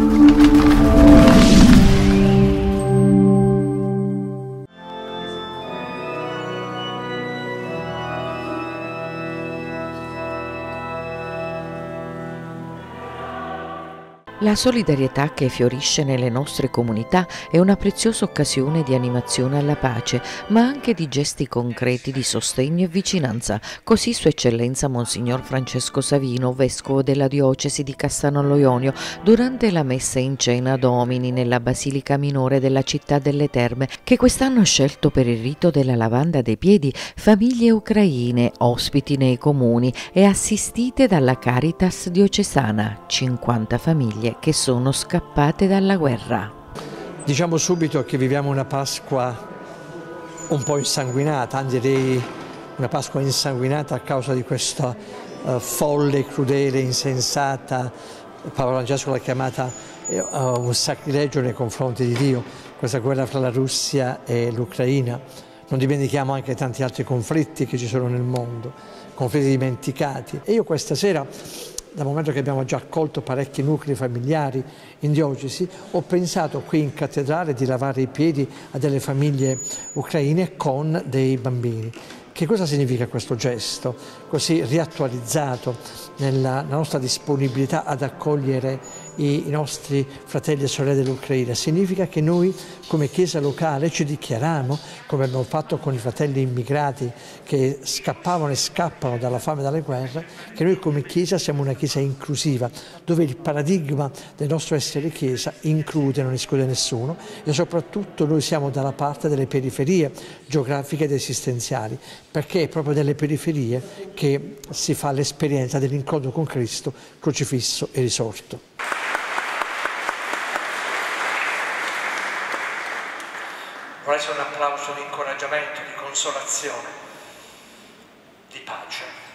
thank you La solidarietà che fiorisce nelle nostre comunità è una preziosa occasione di animazione alla pace, ma anche di gesti concreti di sostegno e vicinanza. Così Sua Eccellenza Monsignor Francesco Savino, vescovo della diocesi di Cassano Ionio, durante la messa in cena Domini nella Basilica Minore della città delle Terme, che quest'anno ha scelto per il rito della lavanda dei piedi famiglie ucraine, ospiti nei comuni e assistite dalla Caritas diocesana, 50 famiglie che sono scappate dalla guerra. Diciamo subito che viviamo una Pasqua un po' insanguinata, anzi direi una Pasqua insanguinata a causa di questa uh, folle, crudele, insensata, Paolo Francesco l'ha chiamata uh, un sacrilegio nei confronti di Dio, questa guerra fra la Russia e l'Ucraina. Non dimentichiamo anche tanti altri conflitti che ci sono nel mondo, conflitti dimenticati. E io questa sera dal momento che abbiamo già accolto parecchi nuclei familiari in diocesi, ho pensato qui in cattedrale di lavare i piedi a delle famiglie ucraine con dei bambini. Che cosa significa questo gesto così riattualizzato nella, nostra disponibilità ad accogliere i, nostri fratelli e sorelle dell'Ucraina? Significa che noi come Chiesa locale ci dichiariamo, come abbiamo fatto con i fratelli immigrati che scappavano e scappano dalla fame e dalle guerre, che noi come Chiesa siamo una Chiesa inclusiva, dove il paradigma del nostro essere Chiesa include, non esclude nessuno e soprattutto noi siamo dalla parte delle periferie geografiche ed esistenziali, perché è proprio delle periferie che si fa l'esperienza dell'incontro con Cristo crocifisso e risorto. Vuole essere un applauso di incoraggiamento, di consolazione, di pace.